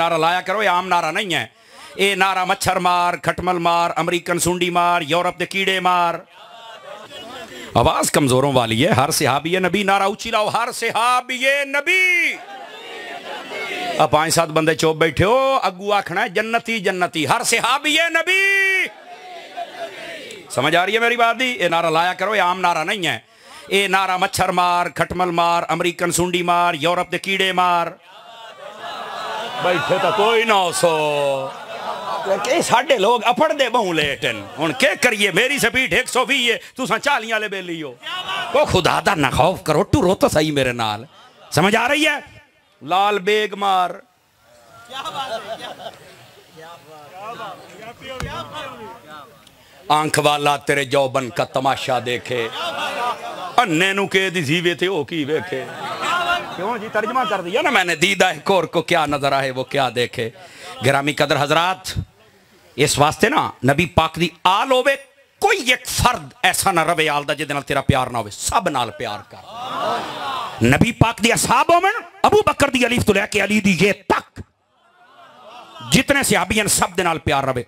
नारा लाया करो, ये आम नारा नहीं है। ये नारा मच्छर मार, खटमल मार, अमेरिकन सुंडी मार, यूरोप के कीड़े मार। आवाज़ कमजोरों वाली है, हर सिहाबी नबी, नारा ऊँची लाओ, हर सिहाबी नबी। पाँच सात बंदे चुप बैठे हो, अगू आखना है, जन्नती जन्नती, हर सिहाबी नबी। समझ आ रही है मेरी बात ये नारा लाया करो, ये आम नारा नहीं है। ये नारा मच्छर मार, खटमल मार, अमेरिकन सुंडी मार, यूरोप के कीड़े मार। बैठे तो कोई सो साडे लोग बहु हुन के करिए मेरी स्पीड 120 है तुसा 40 वाले बेली हो खुदा करो तो सही मेरे नाल समझ आ रही है लाल बेग मार आँख वाला तेरे जौबन का तमाशा देखे अन्ने के दी जीवे थे ओ की वेखे क्यों जी? तर्जमा कर दिया ना मैंने। दीदा है कोर को क्या नज़र आए, वो क्या देखे? गिरामी कदर हजरात, इस वास्ते ना नबी पाक दी आल होवे, कोई एक फर्द ऐसा ना रवे आल दा जिदे तेरा प्यार ना होवे, सब नाल प्यार कर। नबी पाक दी असहाब होवन अबू बकर दी अलीफ तो लेके अली दी ये तक। जितने सहाबीन सब दे प्यार रवे।